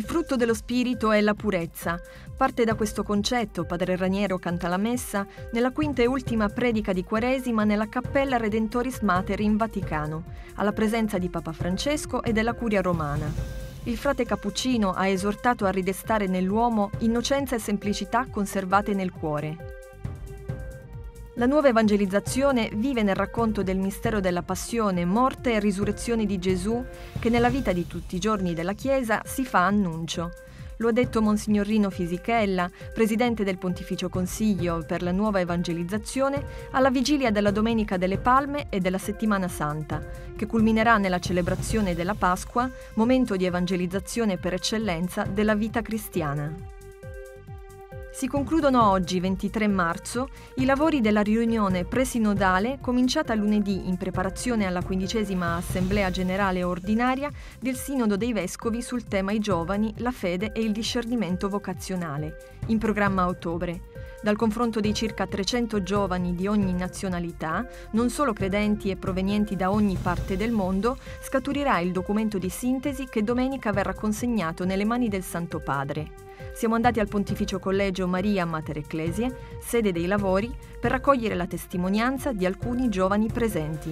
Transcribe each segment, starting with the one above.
Il frutto dello spirito è la purezza. Parte da questo concetto Padre Raniero canta la messa nella quinta e ultima predica di Quaresima nella Cappella Redentoris Mater in Vaticano, alla presenza di Papa Francesco e della Curia Romana. Il frate Cappuccino ha esortato a ridestare nell'uomo innocenza e semplicità conservate nel cuore. La nuova evangelizzazione vive nel racconto del mistero della passione, morte e risurrezione di Gesù che nella vita di tutti i giorni della Chiesa si fa annuncio. Lo ha detto Monsignor Rino Fisichella, presidente del Pontificio Consiglio per la nuova evangelizzazione, alla vigilia della Domenica delle Palme e della Settimana Santa, che culminerà nella celebrazione della Pasqua, momento di evangelizzazione per eccellenza della vita cristiana. Si concludono oggi, 23 marzo, i lavori della riunione presinodale cominciata lunedì in preparazione alla quindicesima Assemblea Generale Ordinaria del Sinodo dei Vescovi sul tema i giovani, la fede e il discernimento vocazionale, in programma a ottobre. Dal confronto di circa 300 giovani di ogni nazionalità, non solo credenti e provenienti da ogni parte del mondo, scaturirà il documento di sintesi che domenica verrà consegnato nelle mani del Santo Padre. Siamo andati al Pontificio Collegio Maria Mater Ecclesie, sede dei lavori, per raccogliere la testimonianza di alcuni giovani presenti.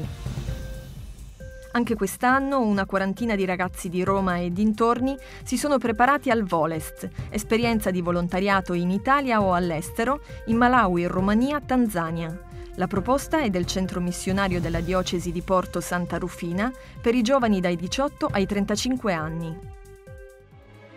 Anche quest'anno una quarantina di ragazzi di Roma e dintorni si sono preparati al Volest, esperienza di volontariato in Italia o all'estero, in Malawi, Romania, Tanzania. La proposta è del centro missionario della diocesi di Porto Santa Rufina per i giovani dai 18 ai 35 anni.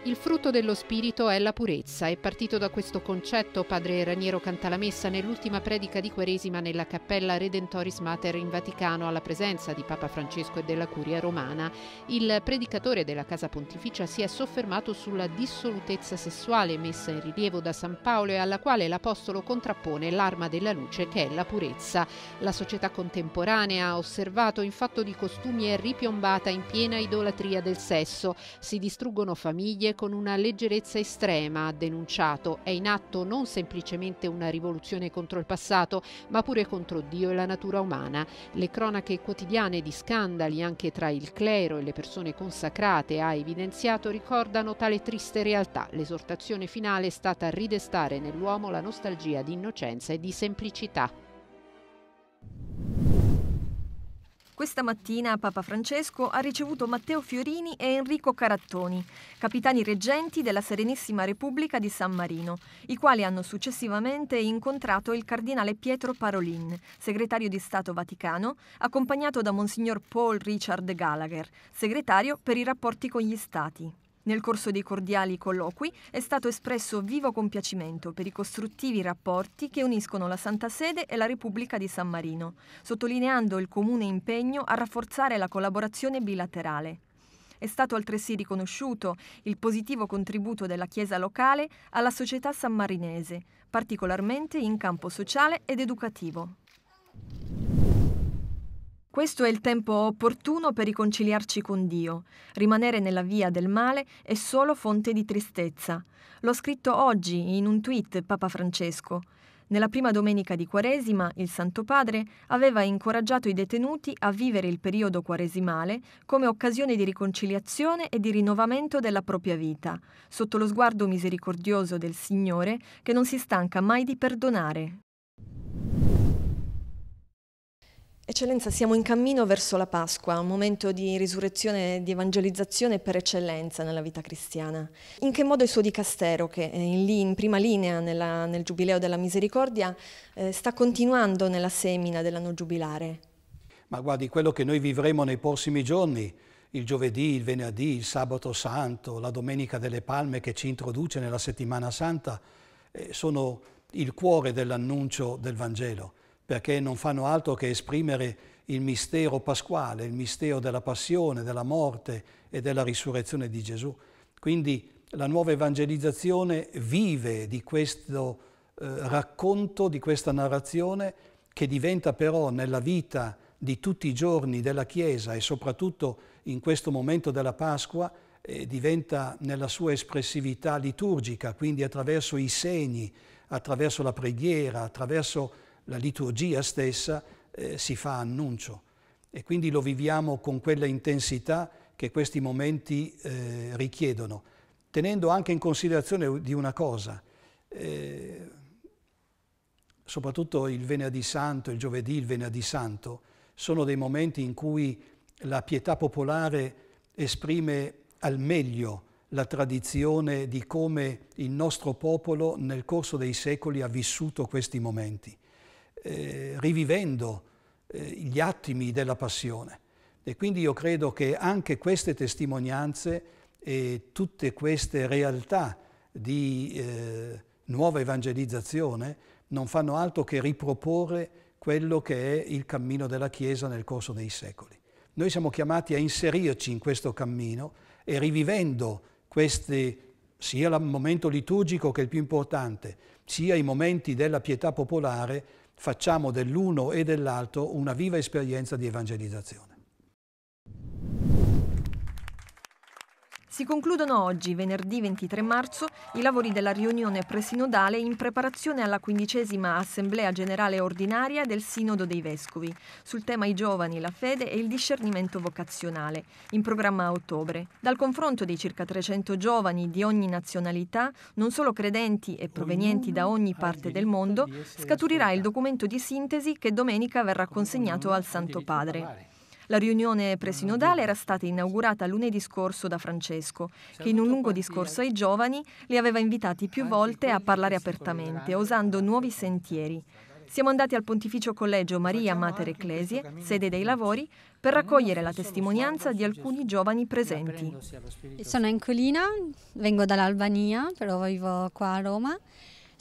Il frutto dello spirito è la purezza. È partito da questo concetto padre Raniero Cantalamessa nell'ultima predica di Quaresima nella cappella Redentoris Mater in Vaticano alla presenza di Papa Francesco e della Curia Romana. Il predicatore della Casa Pontificia si è soffermato sulla dissolutezza sessuale messa in rilievo da San Paolo e alla quale l'Apostolo contrappone l'arma della luce che è la purezza. La società contemporanea, ha osservato in fatto di costumi, è ripiombata in piena idolatria del sesso. Si distruggono famiglie con una leggerezza estrema, ha denunciato. È in atto non semplicemente una rivoluzione contro il passato, ma pure contro Dio e la natura umana. Le cronache quotidiane di scandali anche tra il clero e le persone consacrate ha evidenziato ricordano tale triste realtà. L'esortazione finale è stata ridestare nell'uomo la nostalgia di innocenza e di semplicità. Questa mattina Papa Francesco ha ricevuto Matteo Fiorini e Enrico Carattoni, capitani reggenti della Serenissima Repubblica di San Marino, i quali hanno successivamente incontrato il cardinale Pietro Parolin, segretario di Stato Vaticano, accompagnato da Monsignor Paul Richard Gallagher, segretario per i rapporti con gli Stati. Nel corso dei cordiali colloqui è stato espresso vivo compiacimento per i costruttivi rapporti che uniscono la Santa Sede e la Repubblica di San Marino, sottolineando il comune impegno a rafforzare la collaborazione bilaterale. È stato altresì riconosciuto il positivo contributo della Chiesa locale alla società sammarinese, particolarmente in campo sociale ed educativo. Questo è il tempo opportuno per riconciliarci con Dio. Rimanere nella via del male è solo fonte di tristezza. L'ho scritto oggi in un tweet Papa Francesco. Nella prima domenica di Quaresima, il Santo Padre aveva incoraggiato i detenuti a vivere il periodo quaresimale come occasione di riconciliazione e di rinnovamento della propria vita, sotto lo sguardo misericordioso del Signore che non si stanca mai di perdonare. Eccellenza, siamo in cammino verso la Pasqua, un momento di risurrezione e di evangelizzazione per eccellenza nella vita cristiana. In che modo il suo dicastero, che è in, lì, in prima linea nella, nel Giubileo della Misericordia, eh, sta continuando nella semina dell'anno giubilare? Ma guardi, quello che noi vivremo nei prossimi giorni, il giovedì, il venerdì, il sabato santo, la domenica delle palme che ci introduce nella settimana santa, eh, sono il cuore dell'annuncio del Vangelo perché non fanno altro che esprimere il mistero pasquale, il mistero della passione, della morte e della risurrezione di Gesù. Quindi la nuova evangelizzazione vive di questo eh, racconto, di questa narrazione che diventa però nella vita di tutti i giorni della Chiesa e soprattutto in questo momento della Pasqua eh, diventa nella sua espressività liturgica, quindi attraverso i segni, attraverso la preghiera, attraverso la liturgia stessa eh, si fa annuncio e quindi lo viviamo con quella intensità che questi momenti eh, richiedono. tenendo anche in considerazione di una cosa, eh, soprattutto il venerdì santo, il giovedì, il venerdì santo, sono dei momenti in cui la pietà popolare esprime al meglio la tradizione di come il nostro popolo nel corso dei secoli ha vissuto questi momenti, eh, rivivendo eh, gli attimi della passione. E quindi io credo che anche queste testimonianze e tutte queste realtà di eh, nuova evangelizzazione non fanno altro che riproporre quello che è il cammino della Chiesa nel corso dei secoli. Noi siamo chiamati a inserirci in questo cammino e rivivendo questi, sia il momento liturgico che è il più importante, sia i momenti della pietà popolare, facciamo dell'uno e dell'altro una viva esperienza di evangelizzazione. Si concludono oggi, venerdì 23 marzo, i lavori della riunione presinodale in preparazione alla quindicesima Assemblea Generale Ordinaria del Sinodo dei Vescovi, sul tema i giovani, la fede e il discernimento vocazionale, in programma a ottobre. Dal confronto dei circa 300 giovani di ogni nazionalità, non solo credenti e provenienti da ogni parte del mondo, scaturirà il documento di sintesi che domenica verrà consegnato al Santo Padre. La riunione presinodale era stata inaugurata lunedì scorso da Francesco, che in un lungo discorso ai giovani li aveva invitati più volte a parlare apertamente, osando nuovi sentieri. Siamo andati al Pontificio Collegio Maria Mater Ecclesie, sede dei lavori, per raccogliere la testimonianza di alcuni giovani presenti. Sono Encolina, vengo dall'Albania, però vivo qua a Roma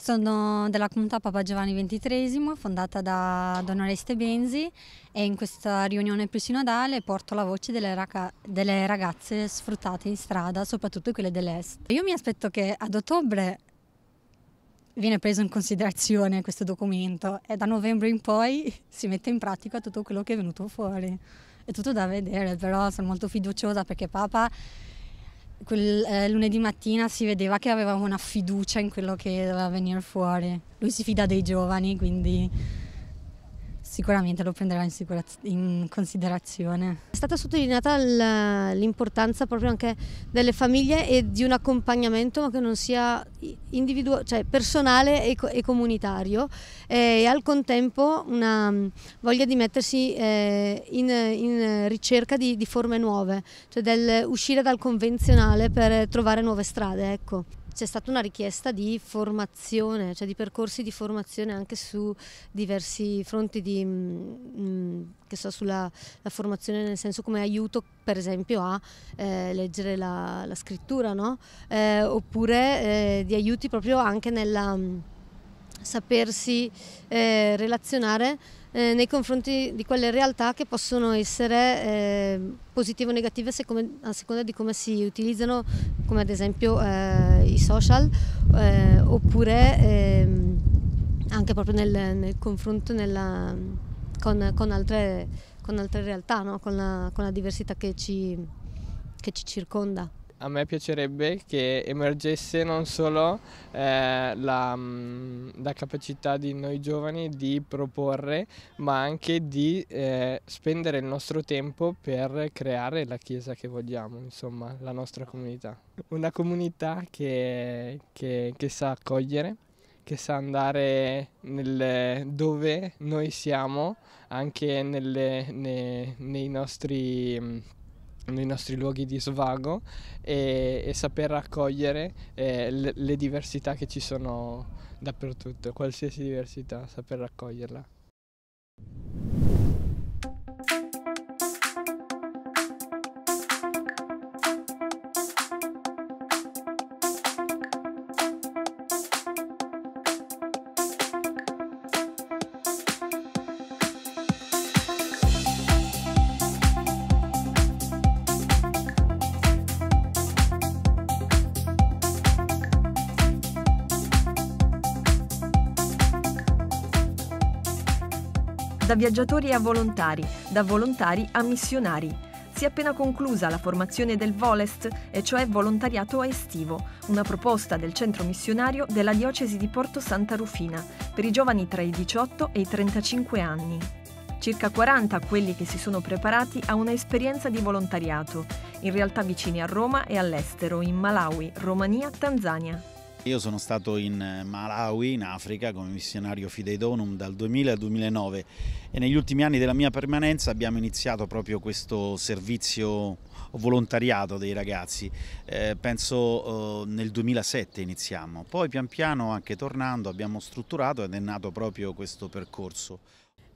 sono della comunità Papa Giovanni XXIII, fondata da Don Oreste Benzi e in questa riunione presinodale porto la voce delle, raga- delle ragazze sfruttate in strada, soprattutto quelle dell'Est. Io mi aspetto che ad ottobre viene preso in considerazione questo documento e da novembre in poi si mette in pratica tutto quello che è venuto fuori. È tutto da vedere, però sono molto fiduciosa perché Papa quel eh, lunedì mattina si vedeva che aveva una fiducia in quello che doveva venire fuori. Lui si fida dei giovani, quindi sicuramente lo prenderà in, in, considerazione. È stata sottolineata l'importanza proprio anche delle famiglie e di un accompagnamento che non sia cioè personale e, e comunitario e al contempo una voglia di mettersi eh, in, in, ricerca di, di, forme nuove, cioè del uscire dal convenzionale per trovare nuove strade. Ecco c'è stata una richiesta di formazione, cioè di percorsi di formazione anche su diversi fronti di, mh, mm, mm, che so, sulla formazione nel senso come aiuto per esempio a eh, leggere la, la scrittura, no? eh, oppure eh, di aiuti proprio anche nella mm, sapersi eh, relazionare eh, nei confronti di quelle realtà che possono essere eh, positive o negative seconda, a seconda, di come si utilizzano, come ad esempio eh, i social, eh, oppure ehm, anche proprio nel, nel confronto nella, con, con, altre, con, altre, realtà, no? con, la, con, la, diversità che ci, che ci circonda a me piacerebbe che emergesse non solo eh, la, mm, la, capacità di noi giovani di proporre, ma anche di eh, spendere il nostro tempo per creare la Chiesa che vogliamo, insomma, la nostra comunità. Una comunità che, che, che sa accogliere, che sa andare nel, dove noi siamo, anche nelle, nei, nei nostri mm, nei nostri luoghi di svago e, e saper accogliere eh, le, le diversità che ci sono dappertutto, qualsiasi diversità, saper raccoglierla. Da viaggiatori a volontari, da volontari a missionari. Si è appena conclusa la formazione del Volest, e cioè volontariato estivo, una proposta del centro missionario della diocesi di Porto Santa Rufina per i giovani tra i 18 e i 35 anni. Circa 40 quelli che si sono preparati a un'esperienza di volontariato, in realtà vicini a Roma e all'estero, in Malawi, Romania, Tanzania. Io sono stato in Malawi, in Africa, come missionario Fidei Donum dal 2000 al 2009 e negli ultimi anni della mia permanenza abbiamo iniziato proprio questo servizio volontariato dei ragazzi, eh, penso eh, nel 2007 iniziamo, poi pian piano anche tornando abbiamo strutturato ed è nato proprio questo percorso.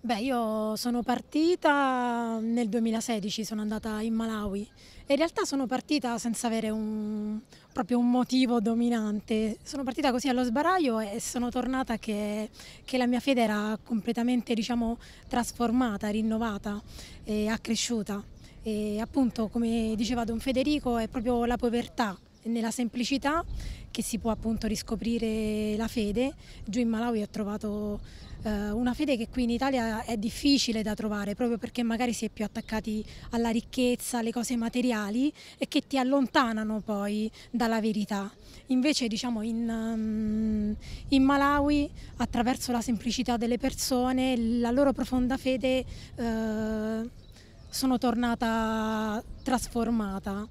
Beh, io sono partita nel 2016, sono andata in Malawi e in realtà sono partita senza avere un, proprio un motivo dominante. Sono partita così allo sbaraglio e sono tornata che, che la mia fede era completamente diciamo, trasformata, rinnovata e accresciuta. E appunto, come diceva Don Federico, è proprio la povertà nella semplicità che si può appunto riscoprire la fede. Giù in Malawi ho trovato eh, una fede che qui in Italia è difficile da trovare proprio perché magari si è più attaccati alla ricchezza, alle cose materiali e che ti allontanano poi dalla verità. Invece diciamo in, um, in Malawi attraverso la semplicità delle persone, la loro profonda fede eh, sono tornata trasformata.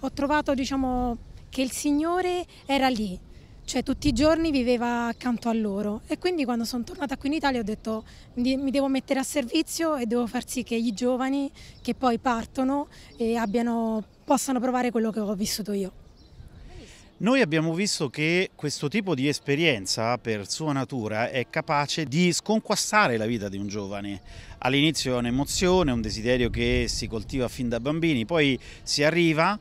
Ho trovato diciamo, che il Signore era lì, cioè tutti i giorni viveva accanto a loro e quindi quando sono tornata qui in Italia ho detto mi devo mettere a servizio e devo far sì che i giovani che poi partono abbiano, possano provare quello che ho vissuto io. Noi abbiamo visto che questo tipo di esperienza per sua natura è capace di sconquassare la vita di un giovane. All'inizio è un'emozione, un desiderio che si coltiva fin da bambini, poi si arriva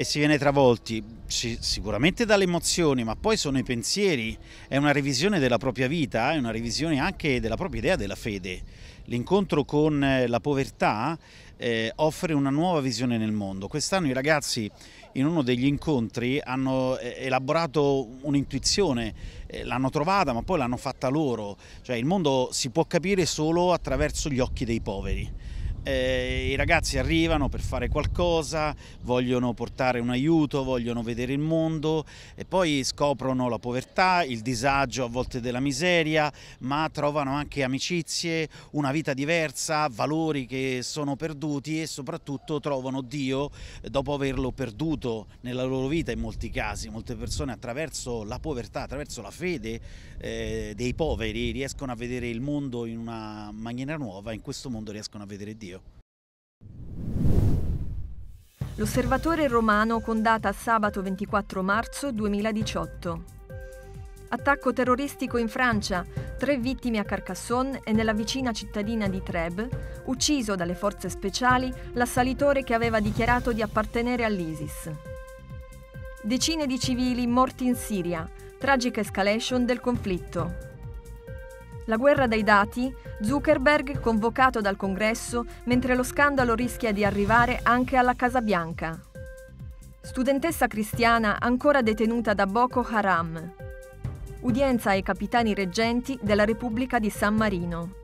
e si viene travolti sicuramente dalle emozioni, ma poi sono i pensieri, è una revisione della propria vita, è una revisione anche della propria idea della fede. L'incontro con eh, la povertà eh, offre una nuova visione nel mondo. Quest'anno i ragazzi in uno degli incontri hanno eh, elaborato un'intuizione, eh, l'hanno trovata ma poi l'hanno fatta loro, cioè il mondo si può capire solo attraverso gli occhi dei poveri eh, i ragazzi arrivano per fare qualcosa, vogliono portare un aiuto, vogliono vedere il mondo e poi scoprono la povertà, il disagio a volte della miseria, ma trovano anche amicizie, una vita diversa, valori che sono perduti e soprattutto trovano Dio dopo averlo perduto nella loro vita in molti casi. Molte persone attraverso la povertà, attraverso la fede eh, dei poveri riescono a vedere il mondo in una maniera nuova, in questo mondo riescono a vedere Dio. L'osservatore romano con data sabato 24 marzo 2018. Attacco terroristico in Francia, tre vittime a Carcassonne e nella vicina cittadina di Trèbes, ucciso dalle forze speciali l'assalitore che aveva dichiarato di appartenere all'ISIS. Decine di civili morti in Siria, tragica escalation del conflitto. La guerra dei dati, Zuckerberg convocato dal congresso mentre lo scandalo rischia di arrivare anche alla Casa Bianca. Studentessa cristiana ancora detenuta da Boko Haram. Udienza ai capitani reggenti della Repubblica di San Marino.